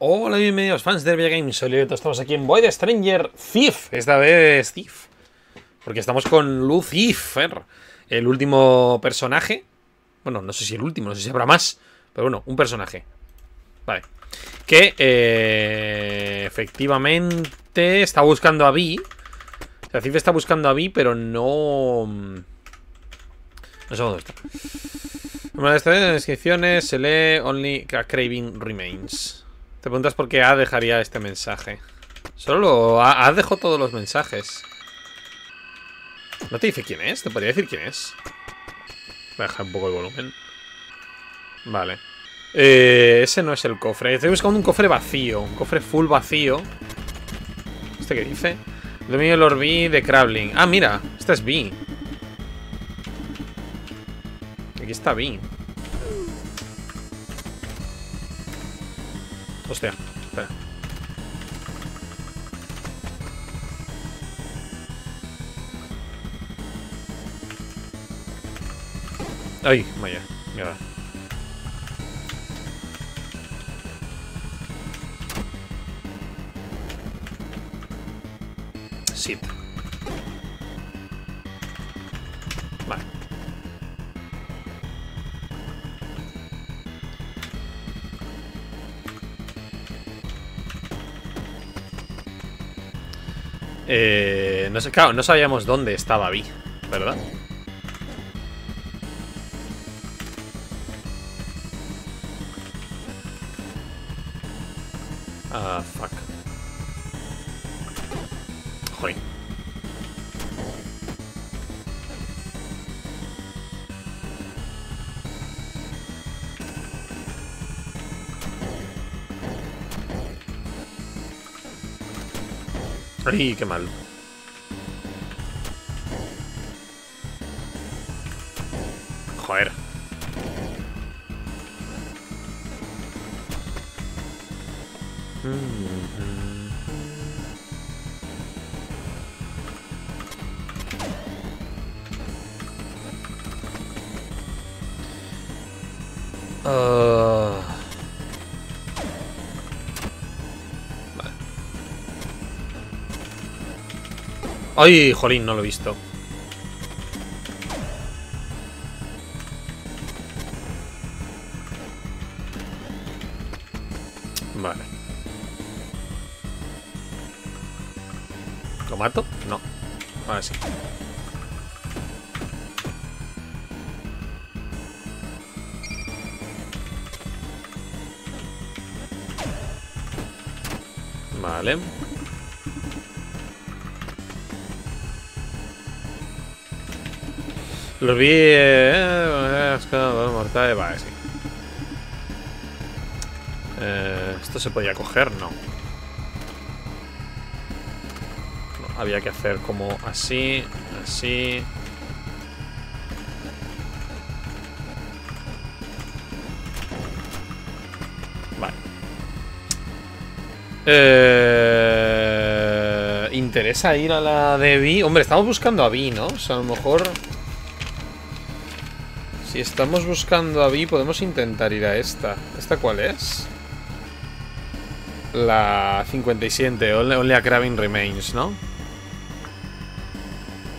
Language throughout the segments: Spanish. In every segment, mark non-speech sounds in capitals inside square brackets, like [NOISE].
Hola, bienvenidos fans de Herbia Games, soy Leo, estamos aquí en Void Stranger Thief, esta vez Thief, porque estamos con Lucifer, el último personaje, bueno, no sé si el último, no sé si habrá más, pero bueno, un personaje, vale, que eh, efectivamente está buscando a Vi, o sea, Thief está buscando a Vi, pero no... No sé dónde está. Una de estas descripciones se lee Only Craving Remains. Te preguntas por qué A dejaría este mensaje. Solo A, A dejó todos los mensajes. ¿No te dice quién es? ¿Te podría decir quién es? Voy a bajar un poco el volumen. Vale. Eh, ese no es el cofre. Estoy buscando un cofre vacío. Un cofre full vacío. ¿Este qué dice? Dominio del Orbi de Krabling. Ah, mira. Esta es B. Aquí está B. Hostia, espera. Ay, vaya, mierda. Sí. Vale. Eh, no sé, claro, no sabíamos dónde estaba Vi, ¿verdad? Ah, fuck. Joder. Ay, qué mal. Joder. Ah. Ay, jolín, no lo he visto. Lo vi... Eh, mortal, vale, sí. Eh, ¿Esto se podía coger? No. No, Había que hacer como así, así... Vale. Eh, ¿Interesa ir a la de Vi? Hombre, estamos buscando a Vi, ¿no? O sea, a lo mejor... Si estamos buscando a Vi, podemos intentar ir a esta. ¿Esta cuál es? La 57, Only, only a Remains, ¿no?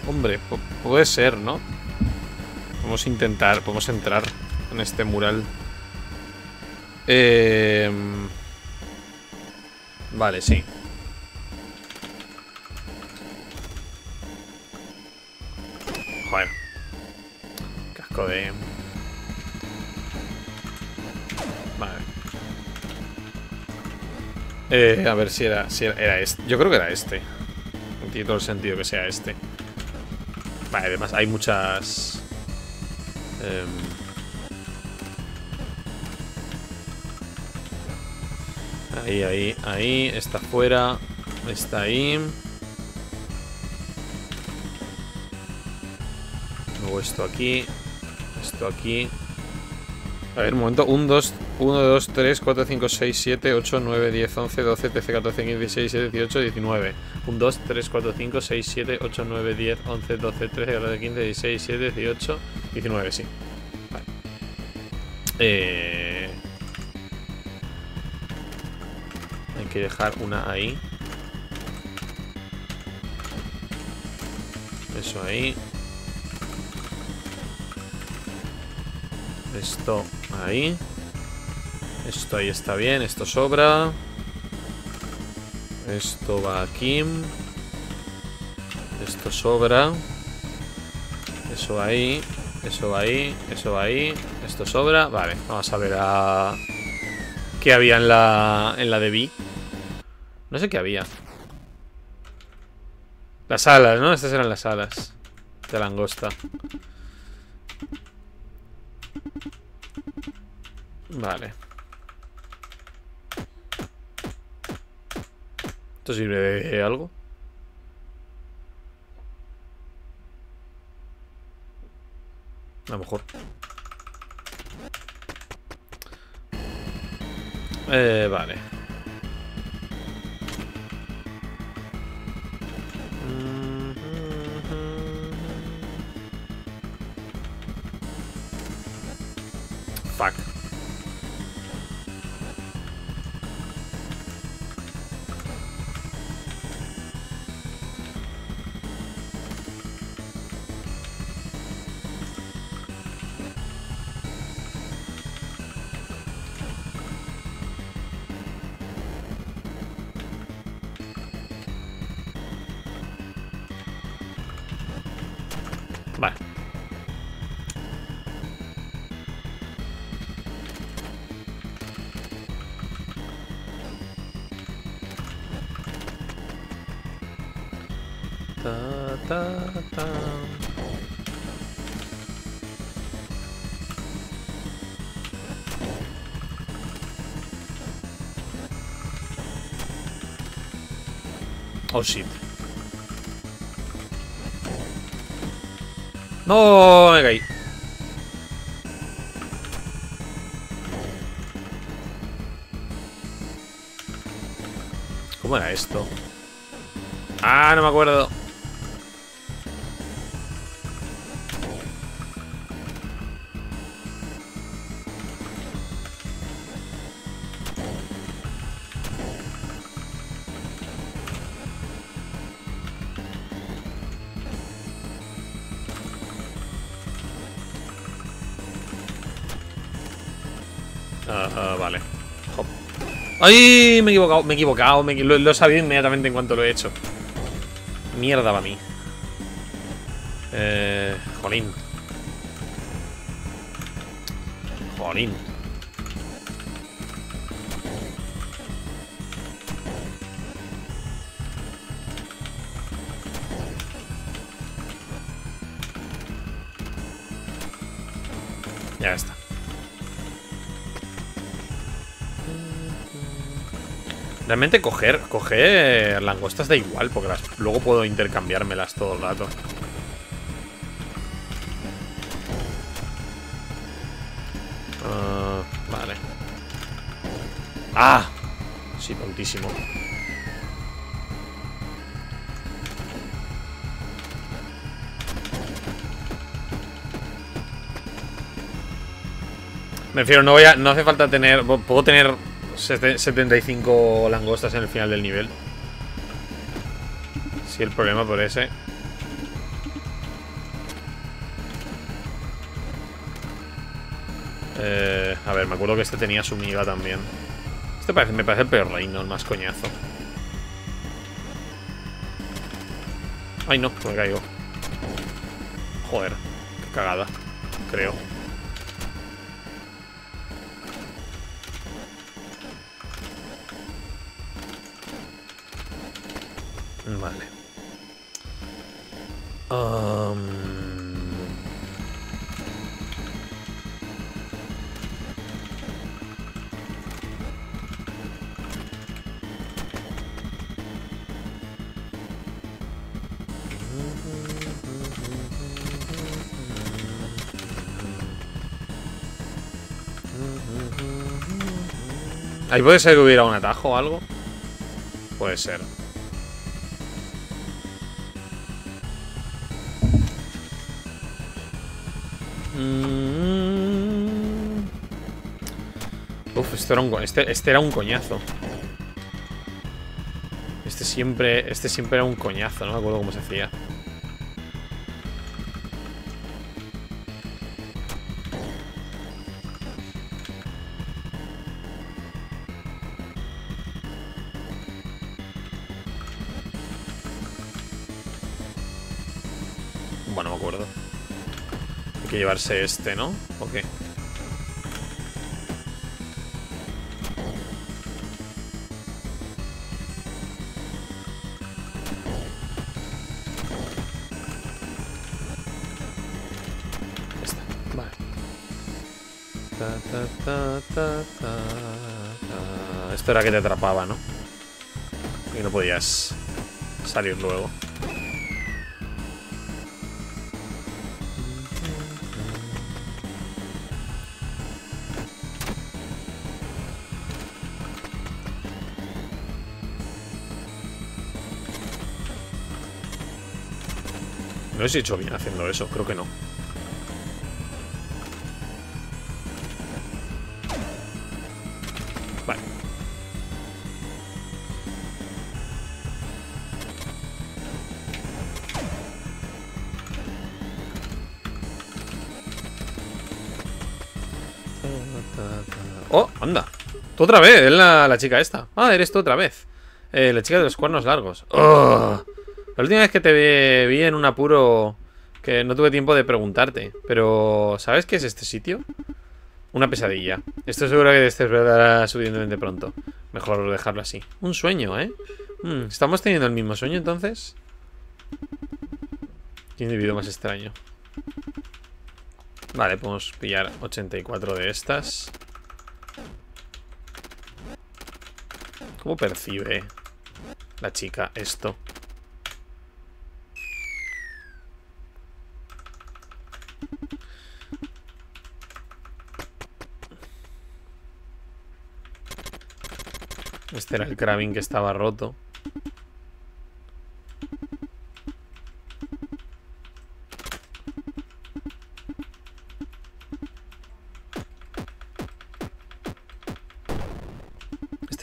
Hombre, pu- puede ser, ¿no? Podemos intentar, podemos entrar en este mural. Eh... Vale, sí. Eh, a ver si era, si era, era este. Yo creo que era este. No tiene todo el sentido que sea este. Vale, además hay muchas... em, Ahí, ahí, ahí. Está fuera. Está ahí. Luego esto aquí. Esto aquí. A ver, un momento. 1, 2, 1, 2, 3, 4, 5, 6, 7, 8, 9, 10, 11, 12, 13, 14, 15, 16, 17, 18, 19. 1, 2, 3, 4, 5, 6, 7, 8, 9, 10, 11, 12, 13, 14, 15, 16, 17, 18, 19, sí. Vale. Eh... que dejar una ahí. Eso ahí. Esto ahí. Esto ahí está bien, esto sobra. Esto va aquí. Esto sobra. Eso ahí. Eso va ahí. Eso va ahí. Esto sobra. Vale, vamos a ver a... ¿Qué había en la, en la de B? No sé qué había. Las alas, ¿no? Estas eran las alas de langosta. Vale. ¿Esto sirve de algo? A lo mejor. Eh, vale. Fuck. Oh shit. No, me caí. ¿Cómo era esto? Ah, no me acuerdo. ¡Ay! Me he equivocado, me he equivocado. me lo, lo he sabido inmediatamente en cuanto lo he hecho. Mierda para mí. Eh. Jolín. Jolín. Realmente coger, coger langostas da igual, porque luego puedo intercambiármelas todo el rato. Ah, vale. ¡Ah! Sí, tontísimo. Me refiero, no, voy a, no hace falta tener... Puedo tener 75 langostas en el final del nivel. Si el problema por ese. Eh, a ver, me acuerdo que este tenía su miga también. Este me parece el peor reino, el más coñazo. Ay, no, me caigo. Joder, qué cagada, creo. Vale. Am, Ahí puede ser que hubiera un atajo o algo. Puede ser. Esto era un, este, este era un coñazo. Este siempre, este siempre era un coñazo, no me acuerdo cómo se hacía. Bueno, no me acuerdo. Hay que llevarse este, ¿no? ¿O qué? Esto era que te atrapaba, ¿no? Y no podías salir luego. No sé si he hecho bien haciendo eso, creo que no. Tú otra vez, es la, la chica esta. Ah, eres tú otra vez. Eh, la chica de los cuernos largos. La última vez que te vi en un apuro que no tuve tiempo de preguntarte. Pero, ¿sabes qué es este sitio? Una pesadilla. Estoy seguro que despertará suficientemente pronto. Mejor dejarlo así. Un sueño, ¿eh? Hmm, ¿Estamos teniendo el mismo sueño entonces? Qué individuo más extraño. Vale, podemos pillar 84 de estas. ¿Cómo percibe la chica esto? Este era el Kraven que estaba roto.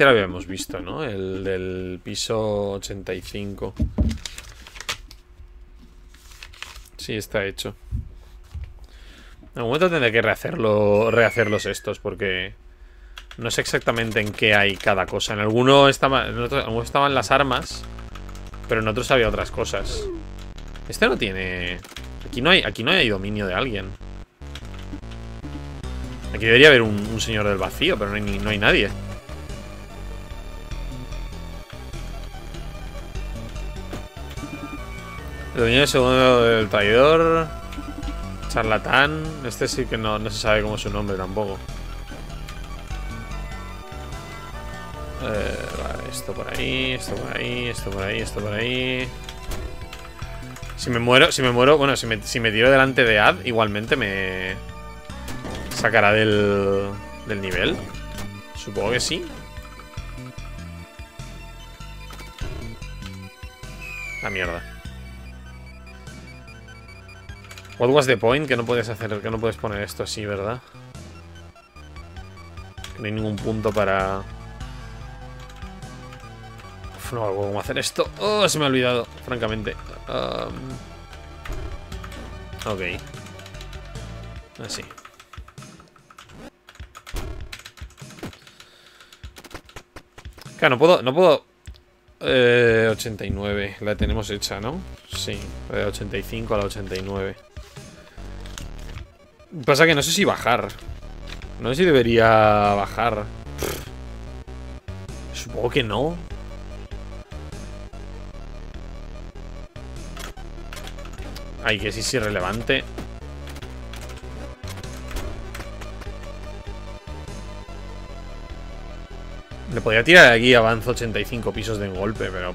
Este lo habíamos visto, ¿no? El del piso 85. Sí, está hecho. En algún momento tendré que rehacerlo, rehacerlos estos porque no sé exactamente en qué hay cada cosa. En alguno estaban las armas, pero en otros había otras cosas. Este no tiene... Aquí no hay, aquí no hay dominio de alguien. Aquí debería haber un, señor del vacío, pero no hay nadie. El dominio segundo del traidor. Charlatán. Este sí que no, no se sabe cómo es su nombre tampoco. Eh, vale, esto por ahí, esto por ahí, esto por ahí, esto por ahí. Si me muero, si me muero, bueno, si me, si me tiro delante de Ad, igualmente me sacará del, del nivel. Supongo que sí. La mierda. What was the point? Que no puedes hacer, que no puedes poner esto así, ¿verdad? Que no hay ningún punto para... Uf, no cómo hacer esto. Oh, se me ha olvidado, francamente. Um, Ok. Así. Claro, no puedo... No puedo... Eh, 89. La tenemos hecha, ¿no? Sí. De 85 a la 89. Pasa que no sé si bajar. No sé si debería bajar. Supongo que no. Ay, que sí, sí, relevante. Le podría tirar aquí avanzo 85 pisos de un golpe, pero...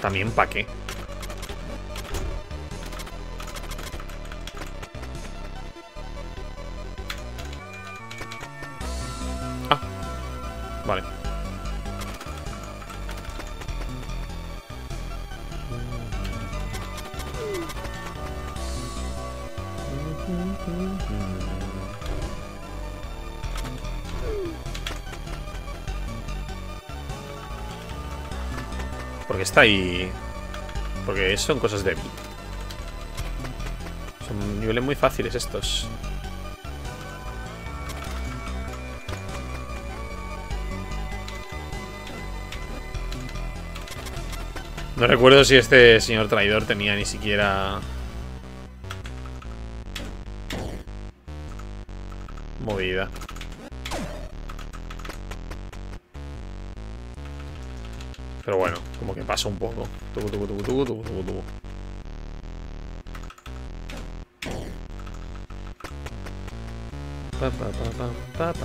También pa' qué. Porque está ahí. Porque son cosas de. Son niveles muy fáciles estos. No recuerdo si este señor traidor tenía ni siquiera... Movida. Pero bueno, como que pasa un poco. Tucu, tucu, tucu. Pa, pa, pa,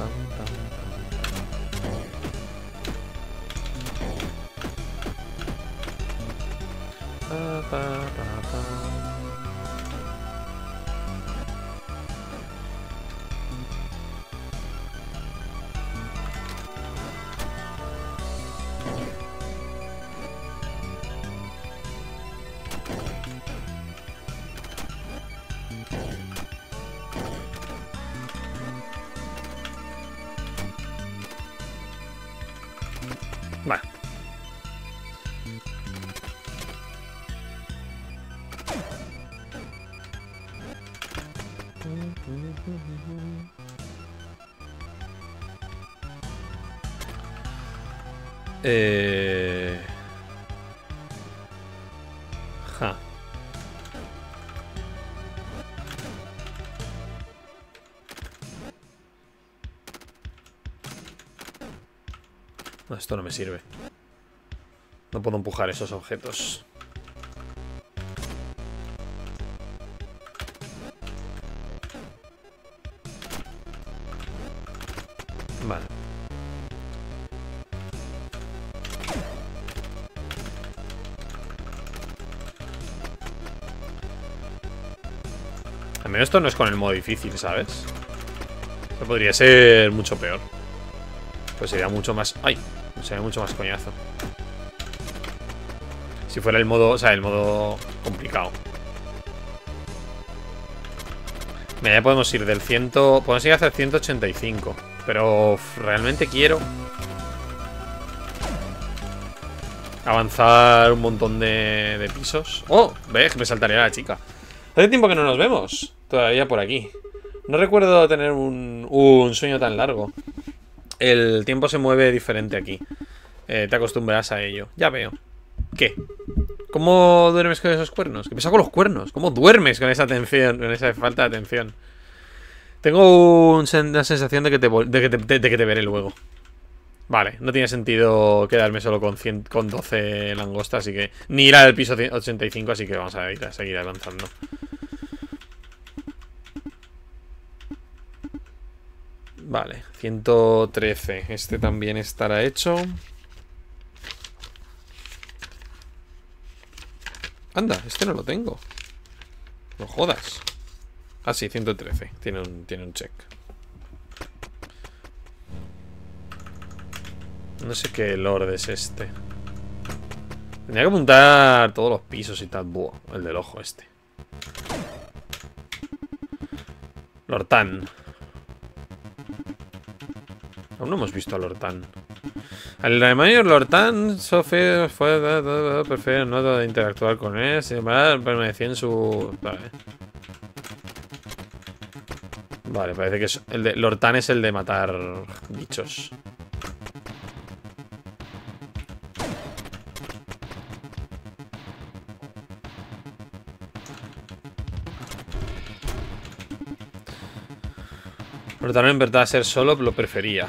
pa, esto no me sirve. No puedo empujar esos objetos. Vale. Al menos esto no es con el modo difícil, ¿sabes? Esto podría ser mucho peor. Pues sería mucho más... ¡Ay! Sería mucho más coñazo. Si fuera el modo... O sea, el modo complicado. Mira, ya podemos ir del 100... Podemos ir hacia el 185. Pero realmente quiero... Avanzar un montón de, de pisos. ¡Oh! Ve, me saltaría la chica. Hace tiempo que no nos vemos. Todavía por aquí. No recuerdo tener un, un sueño tan largo. El tiempo se mueve diferente aquí. Eh, te acostumbras a ello. Ya veo. ¿Qué? ¿Cómo duermes con esos cuernos? ¿Qué pasa con los cuernos? ¿Cómo duermes con esa atención? Con esa falta de atención. Tengo un una sensación de que, te, de, que te, de que te veré luego. Vale, no tiene sentido quedarme solo con, 100, con 12 langostas, así que... Ni ir al piso 85, así que vamos a ir a seguir avanzando. Vale, 113. Este también estará hecho. Anda, este no lo tengo. No jodas. Ah, sí, 113. Tiene un, tiene un check. No sé qué lord es este. Tendría que apuntar todos los pisos y tal. Buah, el del ojo este. Lortan. Aún no hemos visto a Lortan. El demonio Lortan Sofía fue da, da, da, prefiere no interactuar con él, sin embargo permanecía en su. Vale. Vale, parece que el de Lortan es el de matar bichos. Lortan en verdad ser solo lo prefería.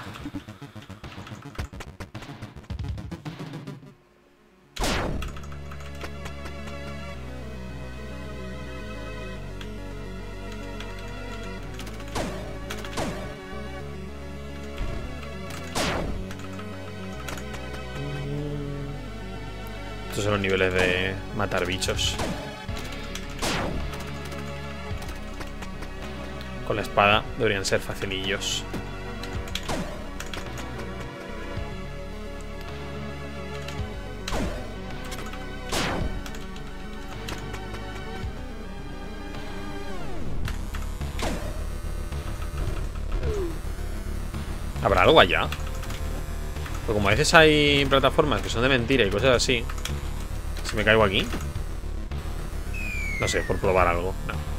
Estos son los niveles de matar bichos. Con la espada deberían ser facilillos. ¿Habrá algo allá? Porque como a veces hay plataformas que son de mentira y cosas así. Si me caigo aquí. No sé, por probar algo. No.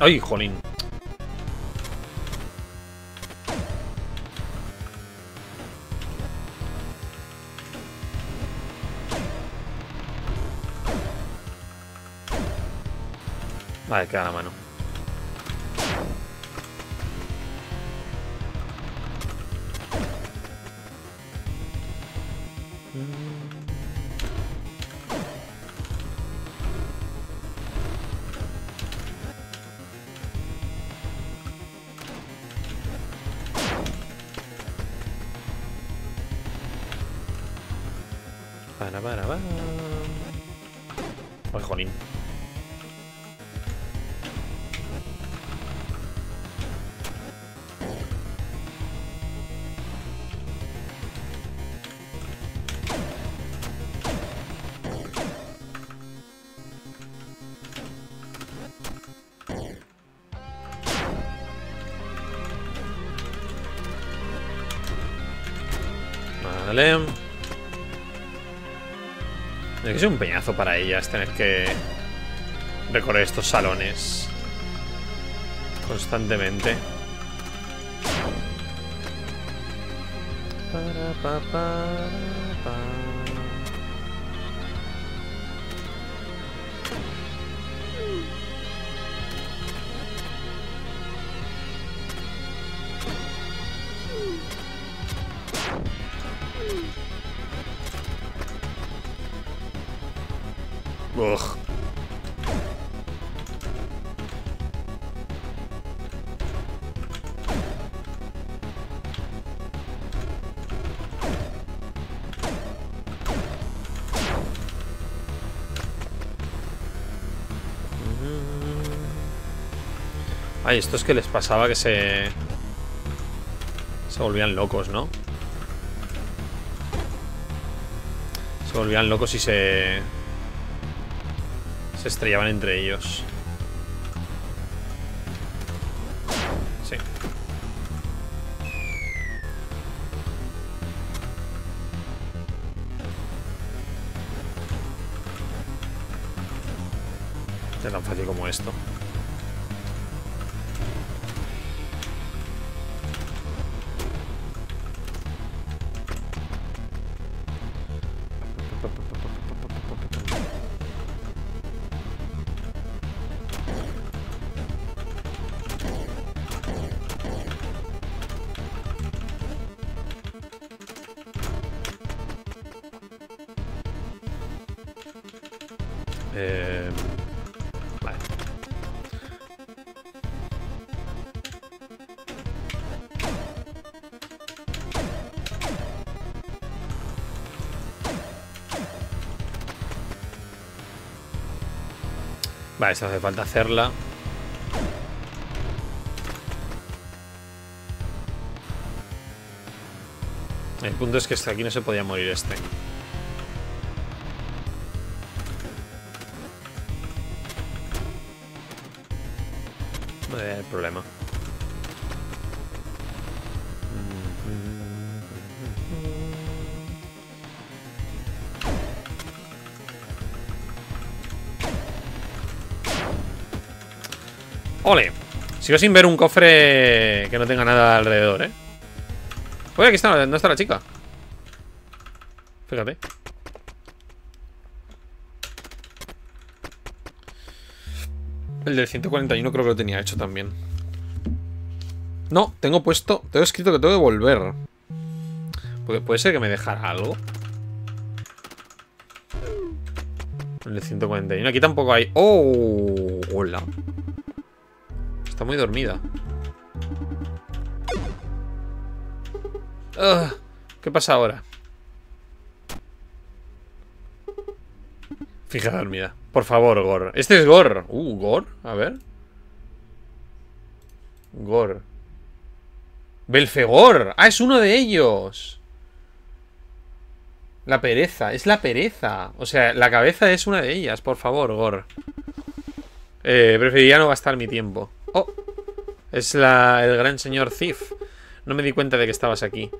Ay, jolín. Vale, queda la mano. Para, para, para. Jolín. Vale. Ser un peñazo para ellas tener que recorrer estos salones constantemente. Para, pa, para, Ay, esto es que les pasaba que se... Se volvían locos, ¿no? Se volvían locos y se... Se estrellaban entre ellos. Sí. Es tan fácil como esto. Vale, esto hace falta hacerla. El punto es que hasta aquí no se podía morir este. No haber problema. Sigo sin ver un cofre que no tenga nada alrededor, ¿eh? Oye, aquí está, ¿dónde está la chica? Fíjate. El del 141 creo que lo tenía hecho también. No, tengo puesto... Tengo escrito que tengo que volver. Porque puede ser que me dejara algo. El de 141. Aquí tampoco hay... ¡Oh! Hola. Muy dormida. ¿Qué pasa ahora? Fija dormida. Por favor, Gor. Este es Gor. Uh, Gor. A ver. Gor. Belfegor. Ah, es uno de ellos. La pereza. Es la pereza. O sea, la cabeza es una de ellas. Por favor, Gor. Eh, preferiría no gastar mi tiempo. Oh. Es la, el gran señor Thief. No me di cuenta de que estabas aquí.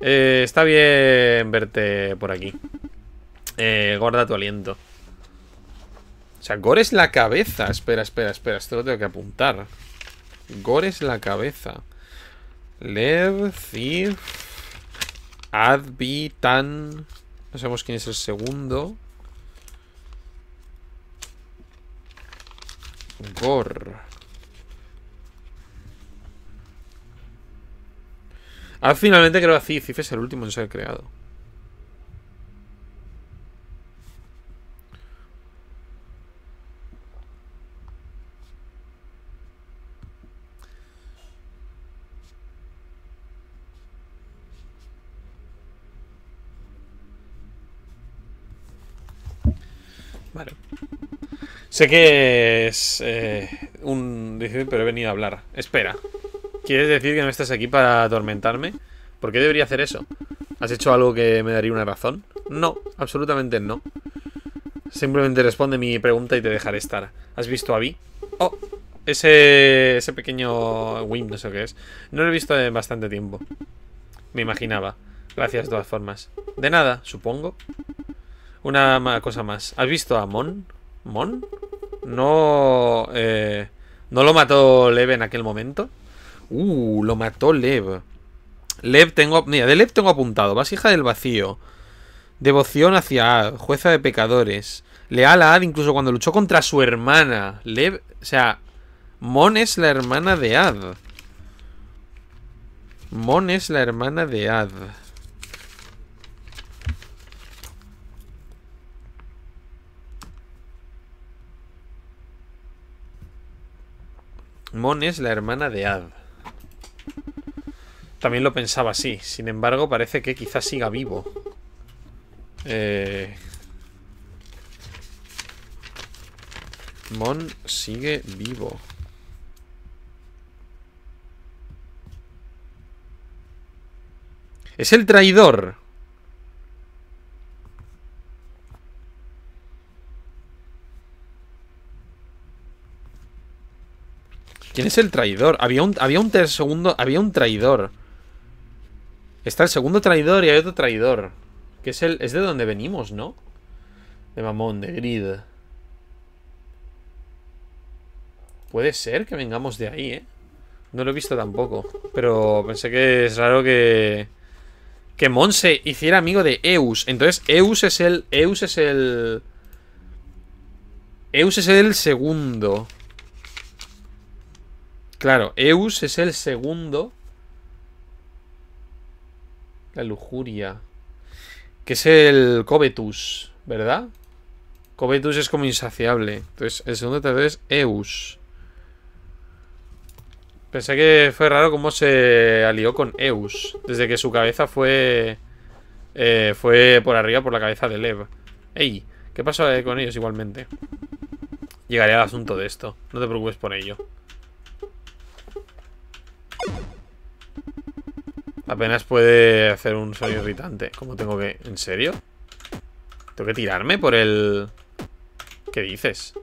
Eh, está bien verte por aquí. Eh, gorda tu aliento. O sea, Gore es la cabeza. Espera, espera, espera. Esto lo tengo que apuntar. Gore es la cabeza. Lev, Thief, Adbi, Tan. No sabemos quién es el segundo. Gore. Ah, finalmente creo Thief. Thief es el último en ser creado. Vale. Sé que es eh, un pero he venido a hablar. Espera. ¿Quieres decir que no estás aquí para atormentarme? ¿Por qué debería hacer eso? ¿Has hecho algo que me daría una razón? No, absolutamente no. Simplemente responde mi pregunta y te dejaré estar. ¿Has visto a Vi? Oh, ese, ese pequeño Wim, no sé qué es. No lo he visto en bastante tiempo. Me imaginaba. Gracias de todas formas. De nada, supongo. Una cosa más. ¿Has visto a Mon? ¿Mon? No... Eh, ¿No lo mató Lev en aquel momento? Uh, lo mató Lev. Lev tengo... Mira, de Lev tengo apuntado. Vasija del vacío. Devoción hacia Ad. Jueza de pecadores. Leal a Ad incluso cuando luchó contra su hermana. Lev... O sea... Mon es la hermana de Ad. Mon es la hermana de Ad. Mon es la hermana de Ad. También lo pensaba así. Sin embargo, parece que quizás siga vivo. Eh... Mon sigue vivo. Es el traidor. ¿Quién es el traidor? Había un, había un segundo. Había un traidor. Está el segundo traidor y hay otro traidor. Que es el. Es de donde venimos, ¿no? De Mamón, de Grid. Puede ser que vengamos de ahí, ¿eh? No lo he visto tampoco. Pero pensé que es raro que. Que Mon se hiciera amigo de Eus. Entonces, Eus es el. Eus es el. Eus es el segundo. Claro, Eus es el segundo. La lujuria. Que es el Covetus, ¿verdad? Covetus es como insaciable. Entonces, el segundo vez es Eus. Pensé que fue raro cómo se alió con Eus. Desde que su cabeza fue... Eh, fue por arriba por la cabeza de Lev. Ey, ¿qué pasó con ellos igualmente? Llegaré al asunto de esto. No te preocupes por ello. Apenas puede hacer un sonido irritante. ¿Cómo tengo que...? ¿En serio? ¿Tengo que tirarme por el...? ¿Qué dices?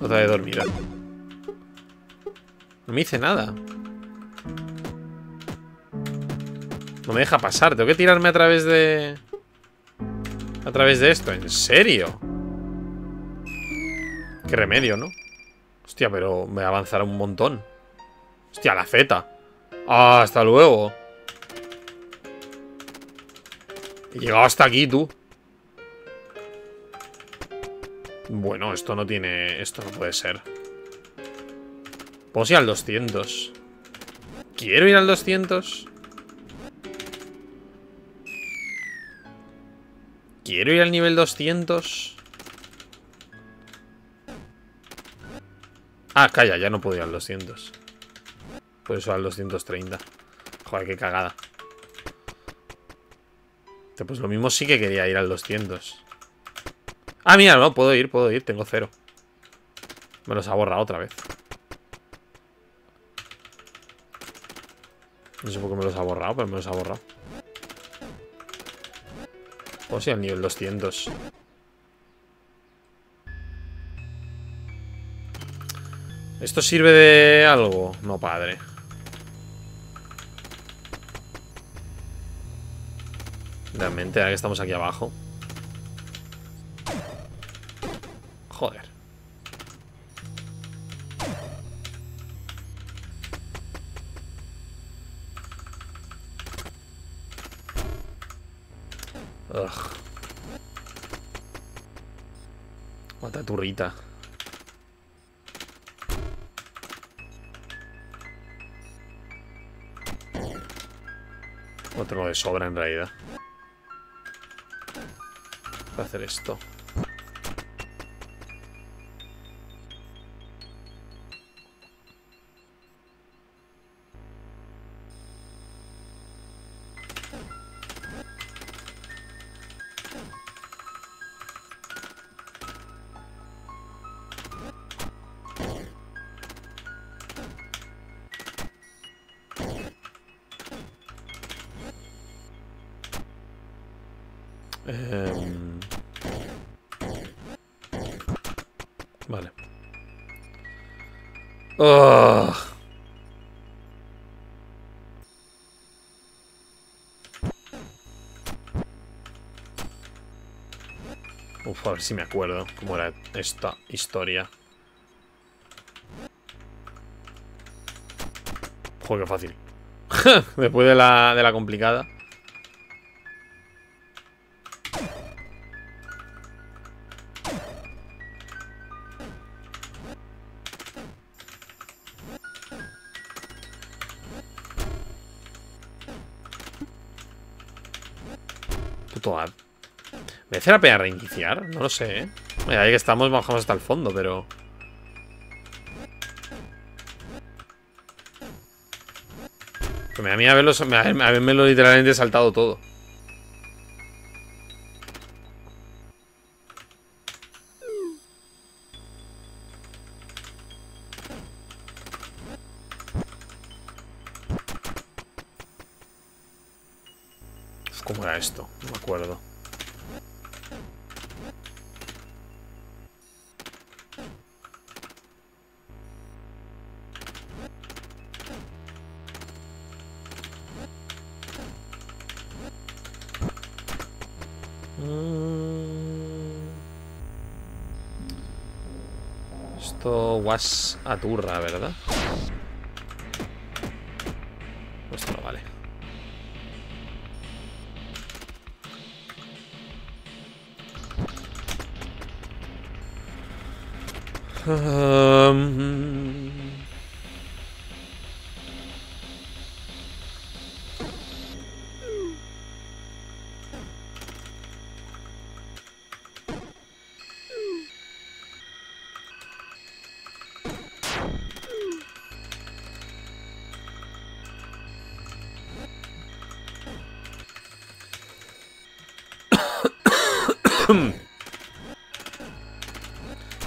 Otra vez dormida. No me hice nada. No me deja pasar. Tengo que tirarme a través de... A través de esto. ¿En serio? Qué remedio, ¿no? Hostia, pero me avanzará un montón. Hostia, la Z. Hasta luego. He llegado hasta aquí, tú. Bueno, esto no tiene... Esto no puede ser. Podemos ir al 200. ¿Quiero ir al 200? ¿Quiero ir al nivel 200? Ah, calla, ya no ir al 200. Puedo ir al 230. Joder, qué cagada. Pues lo mismo sí que quería ir al 200. Ah, mira, no, puedo ir, puedo ir, tengo cero. Me los ha borrado otra vez. No sé por qué me los ha borrado, pero me los ha borrado. O sea, al nivel 200. ¿Esto sirve de algo? No, padre. Realmente, ahora que estamos aquí abajo. Joder. Ugh. Mata turrita. Otro de sobra en realidad. Voy a hacer esto. A ver si me acuerdo cómo era esta historia. Joder, qué fácil. [LAUGHS] Después de la, de la complicada. ¿Merece la pena reiniciar? No lo sé, ¿eh? ahí que estamos, bajamos hasta el fondo, pero... a mí haberlo, haberme literalmente saltado todo. Guas aturra, ¿verdad? Esto no vale.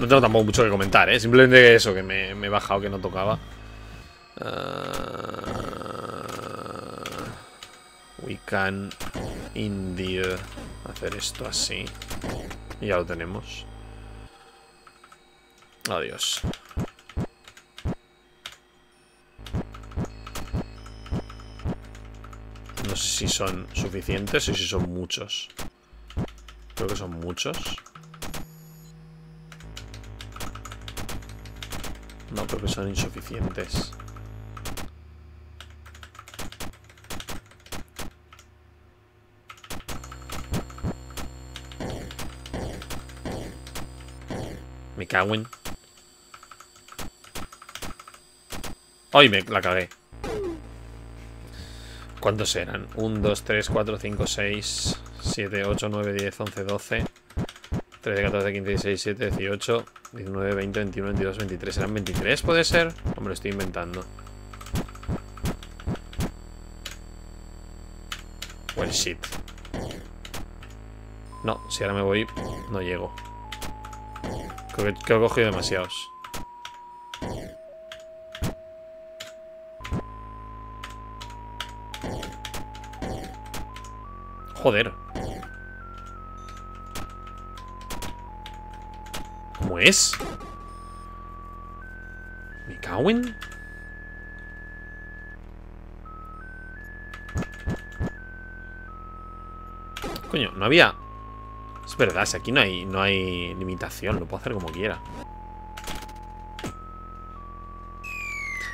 No tengo tampoco mucho que comentar, ¿eh? Simplemente eso, que me, he bajado que no tocaba. Uh, we can indeed hacer esto así. Y ya lo tenemos. Adiós. No sé si son suficientes o si son muchos. Creo que son muchos. No, creo que son insuficientes. Me cago en... ¡Ay, me la cagué! ¿Cuántos eran? 1, 2, 3, 4, 5, 6, 7, 8, 9, 10, 11, 12, 13, 14, 15, 16, 17, 18... 19, 20, 21, 22, 23. ¿Eran 23, puede ser? O me lo estoy inventando. Well, shit. No, si ahora me voy, no llego. Creo que, creo que he cogido demasiados. Joder. ¿Cómo es? ¿Me cago en? Coño, no había... Es verdad, si aquí no hay, no hay limitación, lo puedo hacer como quiera.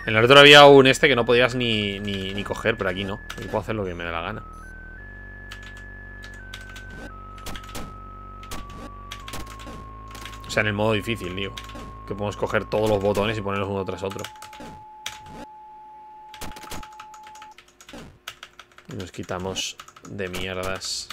En el otro había un este que no podías ni, ni, ni coger, pero aquí no. Aquí puedo hacer lo que me dé la gana. O sea, en el modo difícil, digo. Que podemos coger todos los botones y ponerlos uno tras otro. Y nos quitamos de mierdas.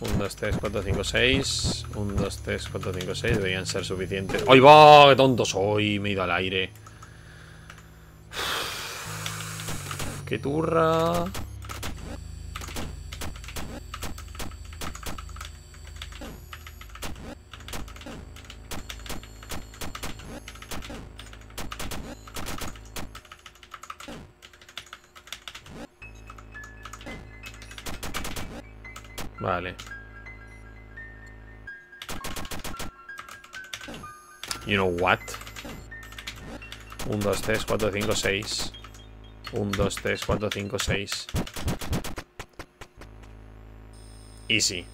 Un, dos, tres, cuatro, cinco, seis 1, 2, 3, 4, 5, 6 Deberían ser suficientes ¡Ay, va! ¡Qué tonto soy! Me he ido al aire ¡Qué turra! You know what? 1, 2, 3, 4, 5, 6 1, 2, 3, 4, 5, 6 Easy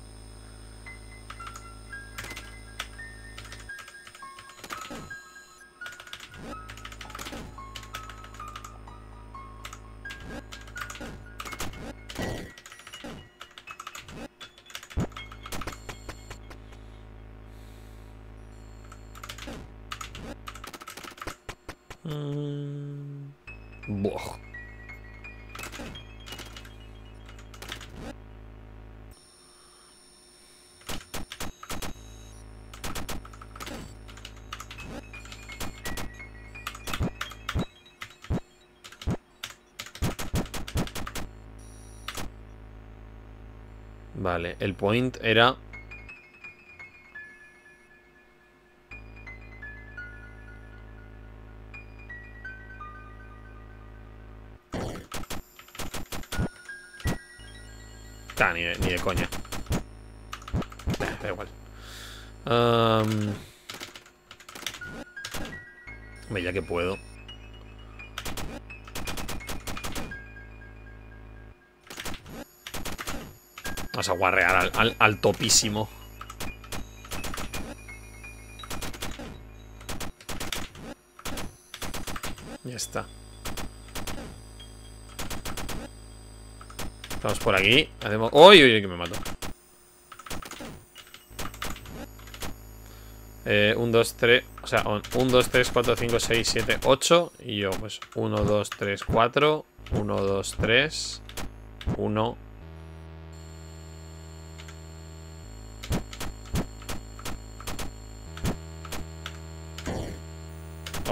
Vale, el point era... Ta, ni de, ni de coña. da igual. Um... ya que puedo. Vamos a guarrear al, topísimo. Ya está. Estamos por aquí. Hacemos... ¡Uy, uy, uy! Que me mato. Eh, 1, 2, 3. O sea, 1, 2, 3, 4, 5, 6, 7, 8. Y yo, pues 1, 2, 3, 4. 1, 2, 3. 1,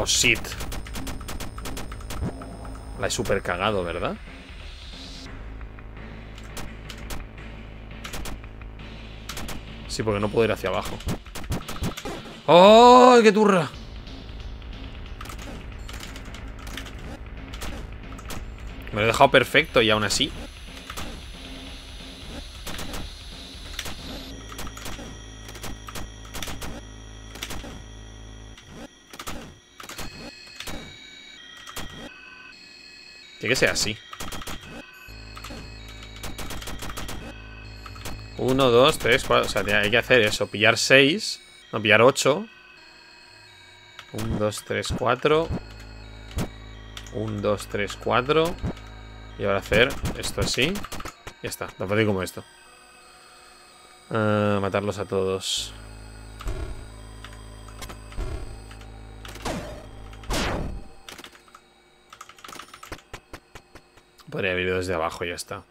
Oh, shit. La he super cagado, ¿verdad? Sí, porque no puedo ir hacia abajo. ¡Oh, qué turra! Me lo he dejado perfecto y aún así que ser así. 1, 2, 3, 4. O sea, hay que hacer eso. Pillar 6. No, pillar 8. 1, 2, 3, 4. 1, 2, 3, 4. Y ahora hacer esto así. Ya está, tan fácil como esto. Uh, matarlos a todos. Podría haber desde abajo ya está.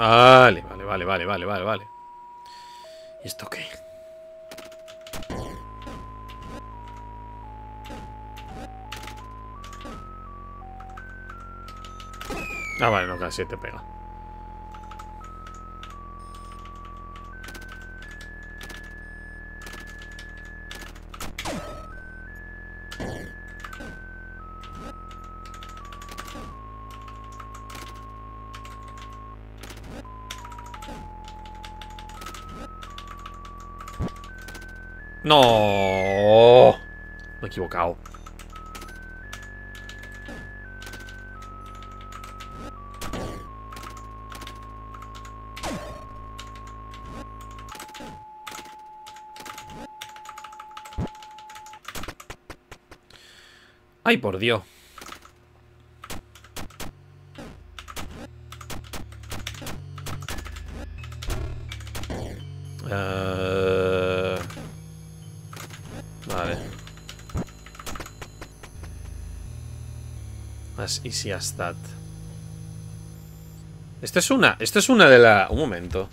Vale, vale, vale, vale, vale, vale, vale. ¿Y esto qué? Ah, vale, no, casi te pega. No. Me he equivocado. Ay, por Dios. As easy as that. Esto es una. Esto es una de la. Un momento.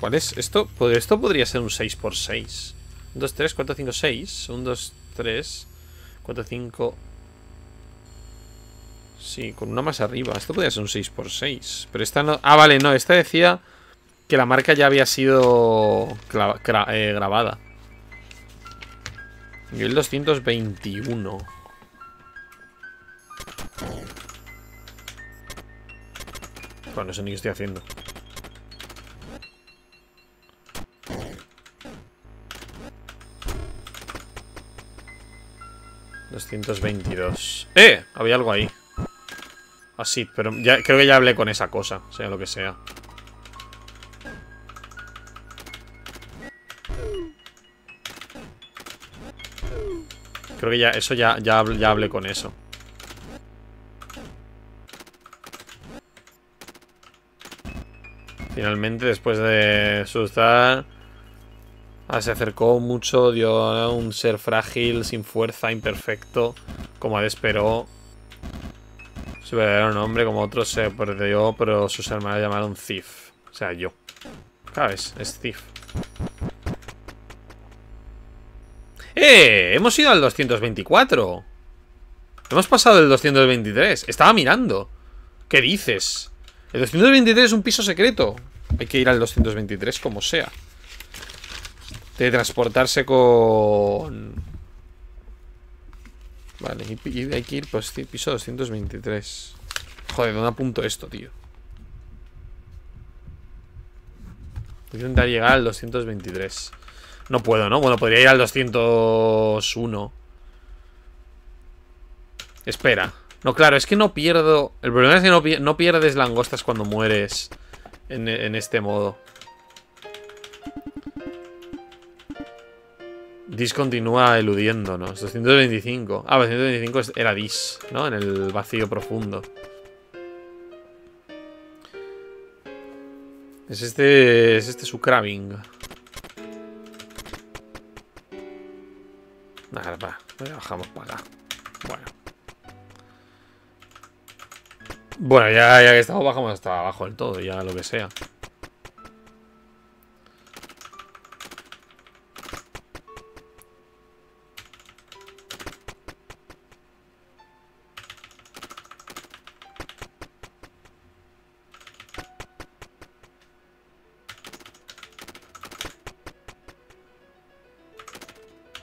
¿Cuál es? Esto, esto podría ser un 6x6. 1, 2, 3, 4, 5, 6. 1, 2, 3, 4, 5. Sí, con una más arriba. Esto podría ser un 6x6. Pero esta no. Ah, vale, no. Esta decía que la marca ya había sido eh, grabada. Nivel 221. Bueno, no sé ni qué estoy haciendo. ¿222? ¡Eh! Había algo ahí. Así, ah, pero creo que ya hablé con esa cosa, sea lo que sea. Creo que ya, eso ya, ya hablé con eso. Finalmente, después de asustar, ah, se acercó mucho, dio un ser frágil, sin fuerza, imperfecto, como Ade esperó. Su verdadero nombre, como otros, se perdió, pero sus hermanos llamaron Thief. O sea, yo. ¿Sabes? Es Thief. ¡Eh! Hemos ido al 224. Hemos pasado el 223. Estaba mirando. ¿Qué dices? El 223 es un piso secreto. Hay que ir al 223 como sea. De transportarse con... Vale, hay que ir pues, piso 223. Joder, ¿dónde apunto esto, tío? Voy a intentar llegar al 223. No puedo, ¿no? Bueno, podría ir al 201. Espera. No, claro, es que no pierdo... El problema es que no, pierdes langostas cuando mueres en, este modo. Dis continúa eludiéndonos. 225. Ah, 225 era Dis, ¿no? En el vacío profundo. Es este... Es este su crabbing. Nada, va, bajamos para acá. Bueno. Bueno, ya, ya que estamos, bajamos hasta abajo del todo, ya lo que sea.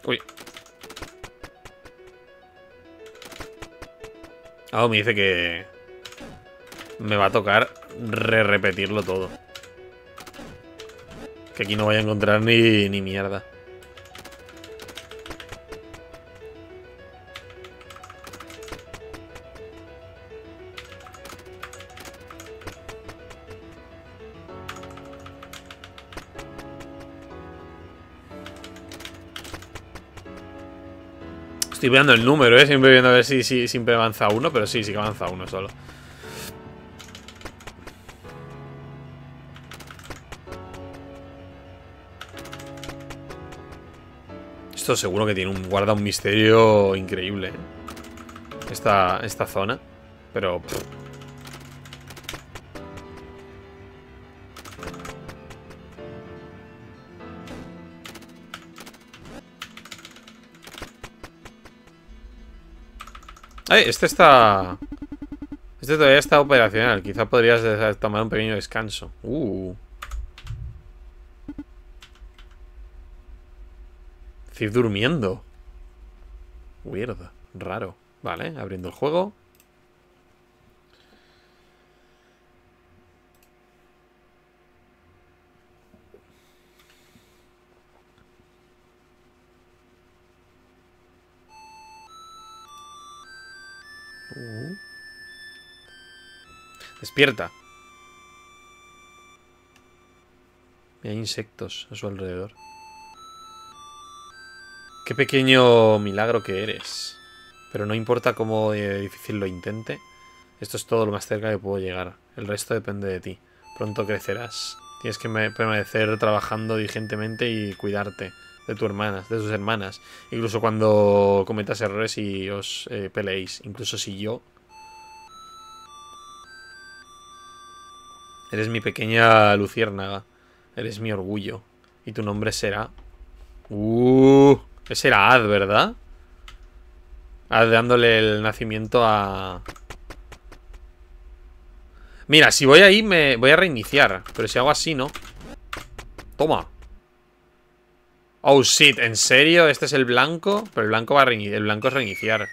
Uy. Me dice que me va a tocar re repetirlo todo. Que aquí no voy a encontrar ni, ni mierda. Estoy viendo el número, ¿eh? Siempre viendo a ver si, si siempre avanza uno, pero sí, sí que avanza uno solo. Esto seguro que tiene un guarda un misterio increíble. ¿eh? Esta, esta zona. Pero... pff. Ay, este está... Este todavía está operacional. Quizá podrías tomar un pequeño descanso. Uh. Thief durmiendo. Weird. Raro. Vale, abriendo el juego. Uh. Despierta. Hay insectos a su alrededor. Qué pequeño milagro que eres. Pero no importa cómo difícil lo intente. Esto es todo lo más cerca que puedo llegar. El resto depende de ti. Pronto crecerás. Tienes que permanecer trabajando diligentemente y cuidarte de tus hermanas, de tus hermanas. Incluso cuando cometas errores y os eh, peleéis. Incluso si yo Eres mi pequeña luciérnaga. Eres mi orgullo. Y tu nombre será. Uh, ese era Ad, ¿verdad? Ad dándole el nacimiento a. Mira, si voy ahí me voy a reiniciar. Pero si hago así, ¿no? Toma. Oh, shit, ¿en serio? ¿Este es el blanco? Pero el blanco va a. El blanco es reiniciar.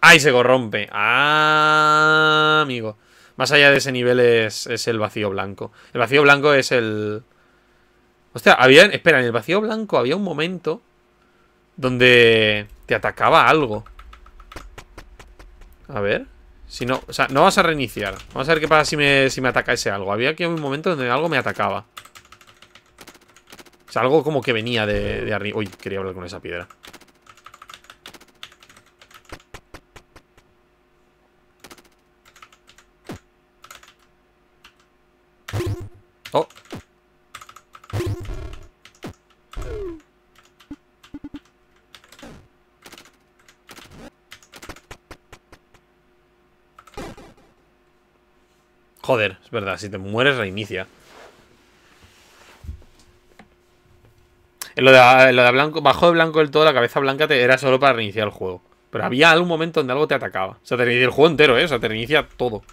¡Ay, se corrompe! ¡Ah, amigo! Más allá de ese nivel es, es el vacío blanco. El vacío blanco es el... Hostia, había... Espera, en el vacío blanco había un momento donde te atacaba algo. A ver. Si no... O sea, no vas a reiniciar. Vamos a ver qué pasa si me, si me ataca ese algo. Había aquí un momento donde algo me atacaba. O sea, algo como que venía de, de arriba. Uy, quería hablar con esa piedra. Oh. Joder, es verdad, si te mueres reinicia. Lo de, en lo de blanco, bajo de blanco del todo, la cabeza blanca era solo para reiniciar el juego. Pero había algún momento donde algo te atacaba. O sea, te reinicia el juego entero, ¿eh? O sea, te reinicia todo.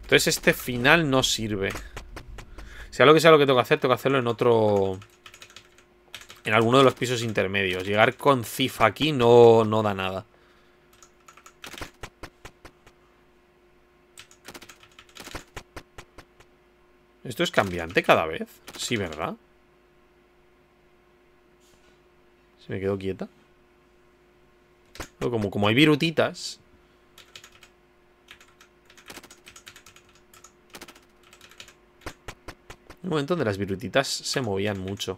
Entonces este final no sirve. Sea lo que sea lo que tengo que hacer, tengo que hacerlo en otro... En alguno de los pisos intermedios. Llegar con Cif aquí no, no da nada. ¿Esto es cambiante cada vez? Sí, ¿verdad? Se me quedó quieta. Como, como hay virutitas... Un momento donde las virutitas se movían mucho.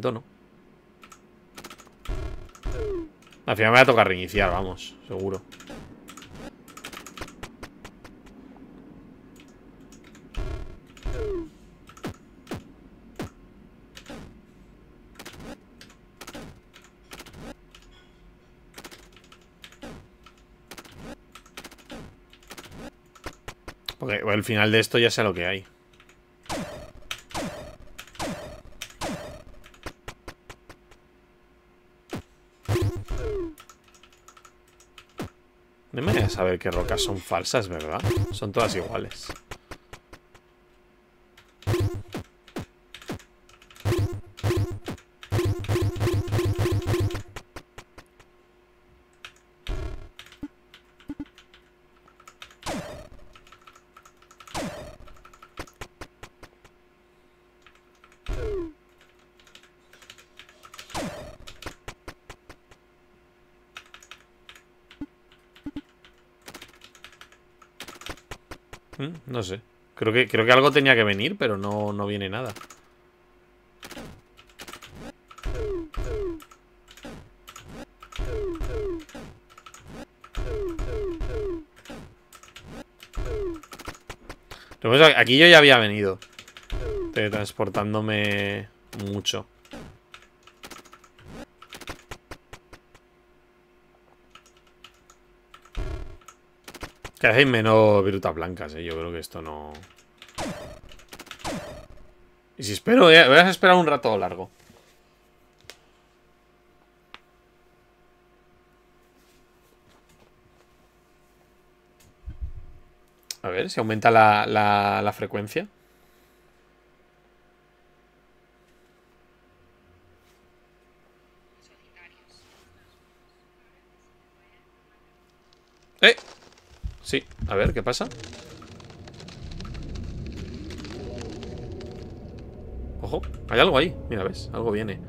¿no? Al final me va a tocar reiniciar, vamos, seguro. Porque el final de esto ya sé lo que hay. Saber qué rocas son falsas, ¿verdad? Son todas iguales. No sé. Creo que, creo que algo tenía que venir, pero no, no viene nada. Aquí yo ya había venido. Transportándome mucho. Hay menos virutas blancas, ¿eh? Yo creo que esto no... Y si espero, voy a esperar un rato largo. A ver si aumenta la, la, la frecuencia. ¡Eh! Sí, a ver, ¿qué pasa? Ojo, hay algo ahí Mira, ¿ves? Algo viene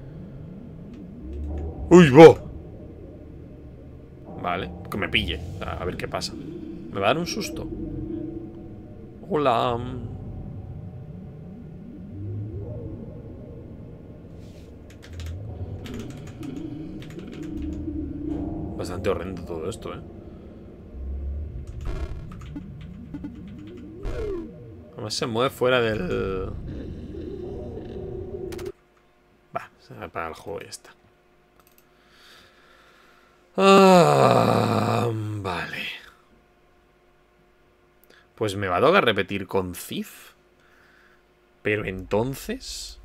¡Uy, va! Vale, que me pille A ver qué pasa ¿Me va a dar un susto? Hola Bastante horrendo todo esto, ¿eh? Además se mueve fuera del... Va, se va para el juego y ya está. Ah, vale. Pues me va a tocar repetir con Cif. Pero entonces...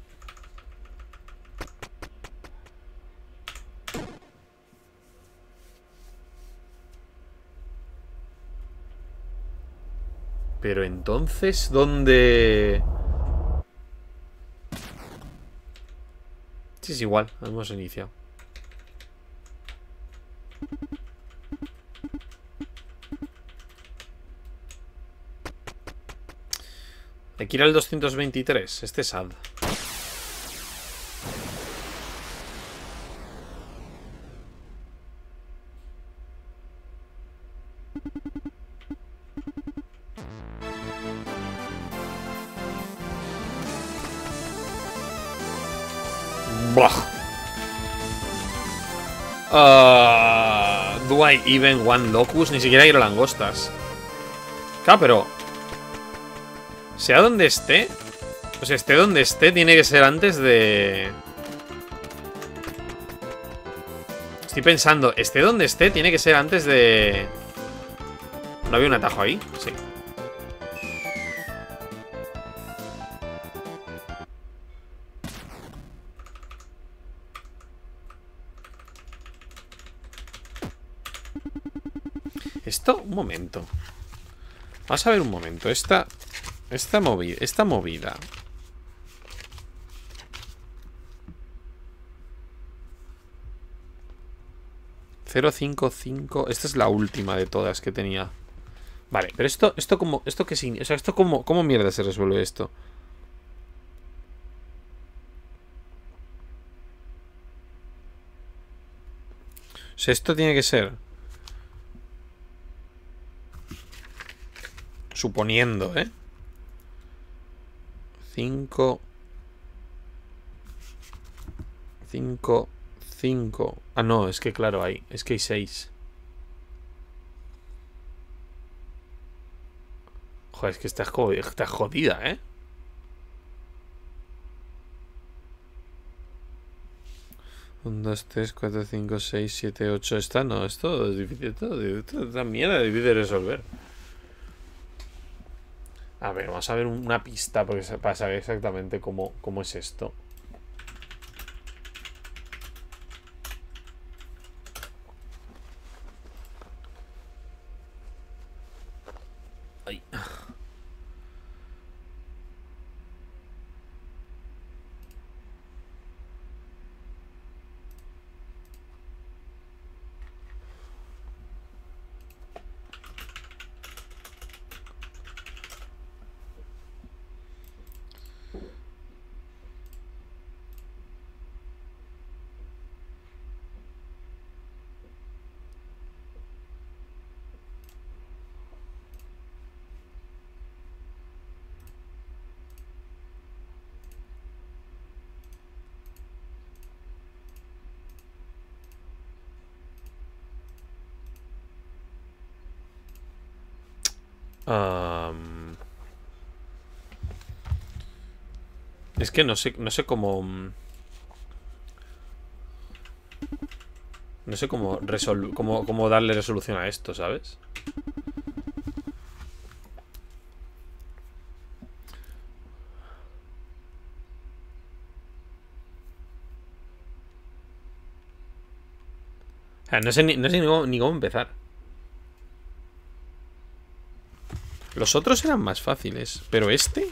Pero entonces, ¿dónde...? Sí, es igual, hemos iniciado. Hay que ir al 223, este es ad. Even one locus? Ni siquiera quiero langostas. Claro, pero... Sea donde esté... O sea, esté donde esté, tiene que ser antes de... Estoy pensando, esté donde esté, tiene que ser antes de... ¿No había un atajo ahí? Sí. Un momento. Vamos a ver un momento. Esta, esta, movida, esta movida. ...055... Esta es la última de todas que tenía. Vale, pero esto, esto como, esto que sí, o sea, esto como, ¿cómo mierda se resuelve esto? O sea, esto tiene que ser Suponiendo, ¿eh? 5 5 5. Ah, no, es que claro, hay. Es que hay 6. Joder, es que está jodida, ¿eh? 1, 2, 3, 4, 5, 6, 7, 8. Esta no, esto es difícil. Esto, esto mierda difícil resolver. A ver, vamos a ver una pista porque para saber exactamente cómo, cómo es esto. Ay. Es que no sé, no sé cómo... Mm, no sé cómo, cómo, cómo darle resolución a esto, ¿sabes? no sé, ni, no sé ni cómo empezar. Los otros eran más fáciles, pero este...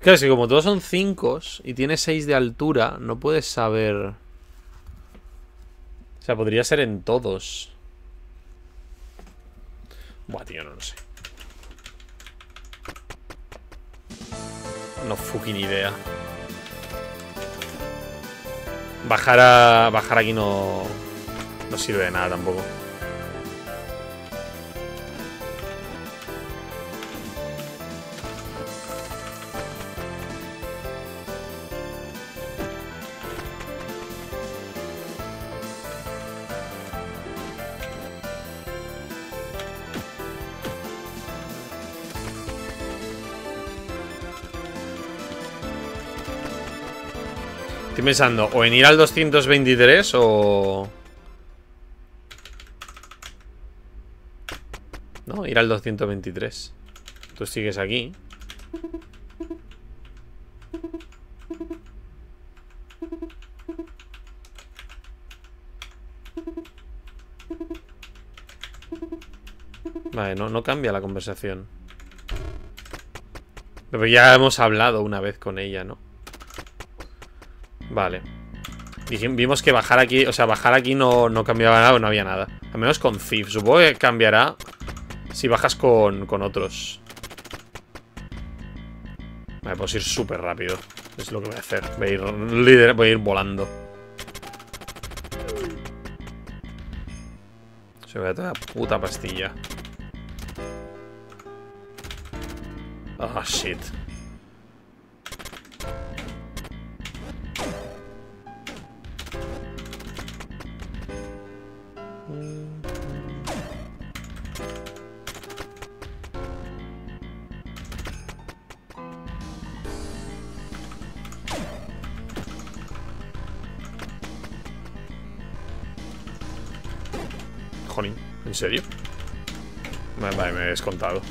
Claro, si como todos son 5 y tiene 6 de altura, no puedes saber... O sea, podría ser en todos. Buah, tío, no lo sé. No fucking idea. Bajar a... Bajar aquí no... No sirve de nada tampoco. Estoy pensando o en ir al 223 o... No, ir al 223 Tú sigues aquí. Vale, no, no cambia la conversación. Pero ya hemos hablado una vez con ella, ¿no? Vale. vimos que bajar aquí, o sea, bajar aquí no, no cambiaba nada, no había nada. Al menos con Thief. Supongo que cambiará si bajas con, con otros. Vale, puedo ir súper rápido. Es lo que voy a hacer. Voy a ir, líder, voy a ir volando. Se voy a toda puta pastilla. Ah, oh, shit. Descontado.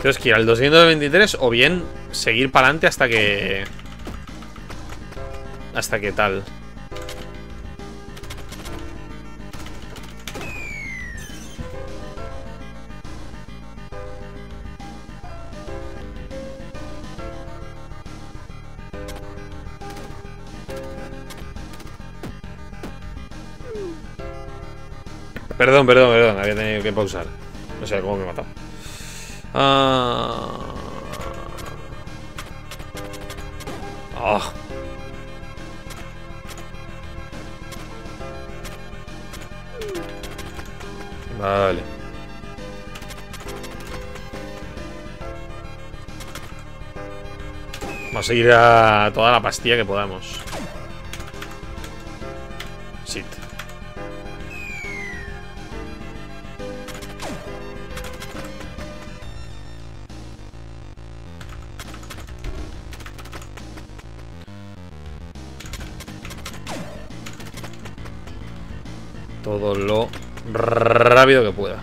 Tienes que ir al 223 o bien seguir para adelante hasta que... Hasta que tal. Perdón, perdón, perdón. Había tenido que pausar. No sé cómo me he matado. Ah. Ah. Vale. Vamos a ir a toda la pastilla que podamos. Rápido que pueda.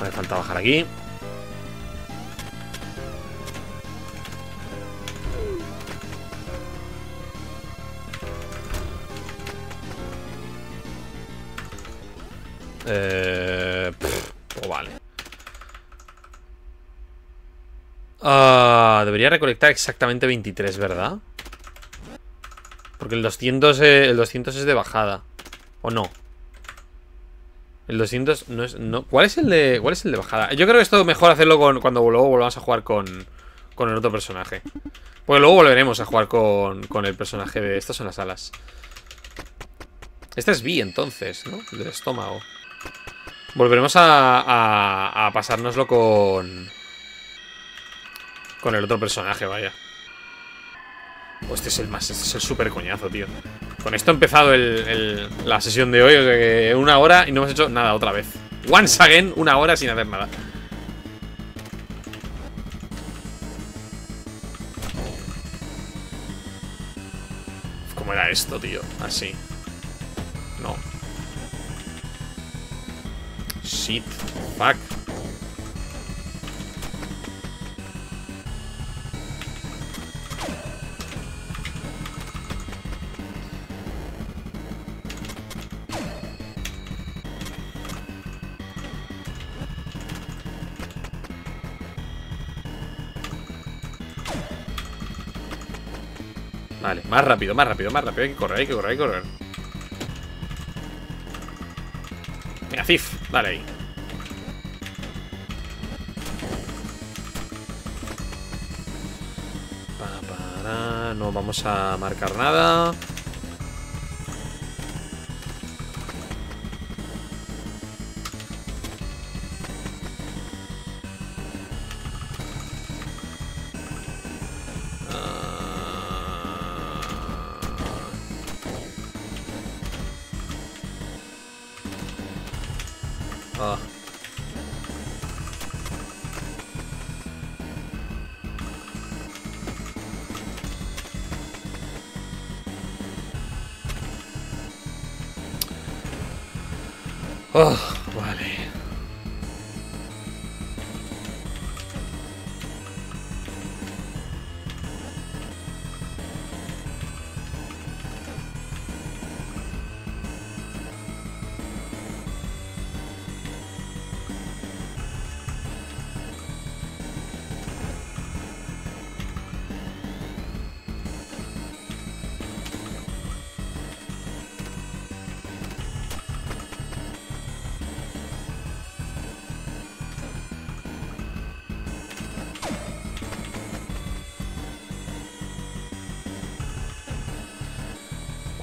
Me falta bajar aquí. Recolectar exactamente 23, ¿verdad? Porque el 200, eh, el 200 es de bajada. ¿O no? El 200 no es... No. ¿Cuál, es el de, ¿Cuál es el de bajada? Yo creo que esto mejor hacerlo con, cuando luego volvamos a jugar con, con el otro personaje. Porque luego volveremos a jugar con, con el personaje de... Estas son las alas. Este es B, entonces, ¿no? El del estómago. Volveremos a, pasárnoslo con... Con el otro personaje, vaya. Oh, este es el más, este es el super coñazo, tío. Con esto ha empezado el, la sesión de hoy, una hora y no hemos hecho nada otra vez. Once again, una hora sin hacer nada. ¿Cómo era esto, tío? Así. No. Shit. Fuck. Vale, más rápido, más rápido, más rápido. Hay que correr, hay que correr, hay que correr. Venga, Cif, dale ahí. No vamos a marcar nada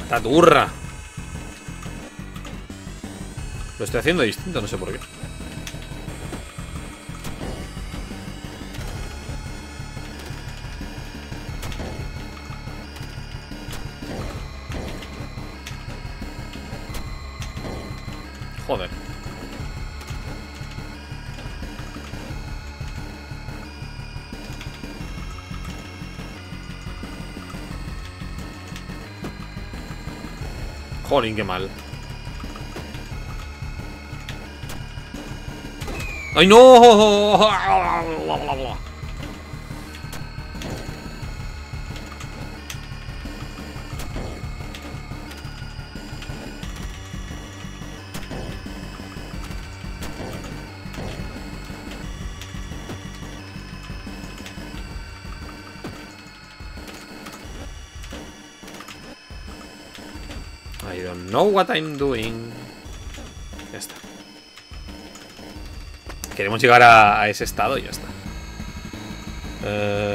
¡Taturra! Lo estoy haciendo distinto, no sé por qué. Jolín, qué mal. ¡Ay, no! What I'm doing. Ya está. Queremos llegar a, ese estado y ya está. Eh...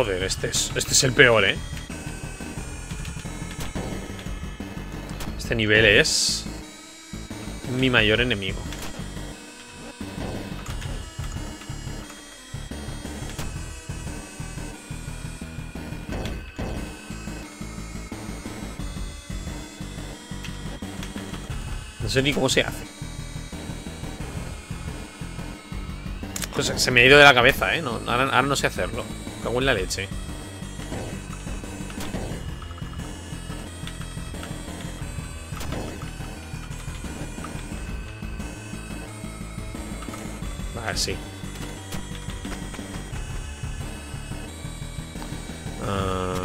Joder, este es, este es el peor, ¿eh? Este nivel es mi mayor enemigo. No sé ni cómo se hace. Pues se me ha ido de la cabeza, ¿eh? No, ahora, ahora no sé hacerlo. Cago en la leche. Vale, sí. Ah.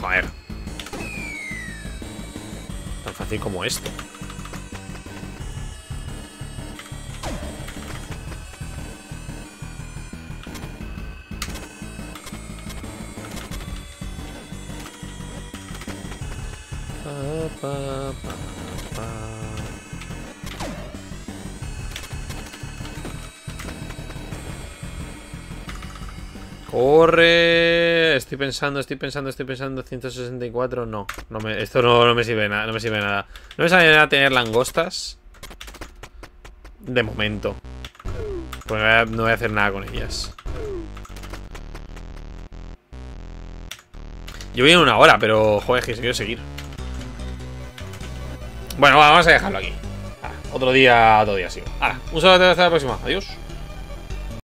joder. Tan fácil como esto. Pensando, estoy pensando, estoy pensando. 164, no. no me, esto no, no me sirve nada. No me sirve nada. No me sirve nada tener langostas. De momento. Porque no voy a hacer nada con ellas. Yo voy en una hora, pero joder, que quiero seguir. Bueno, vamos a dejarlo aquí. Ah, otro día, otro día sigo. Ahora, un saludo hasta la próxima. Adiós.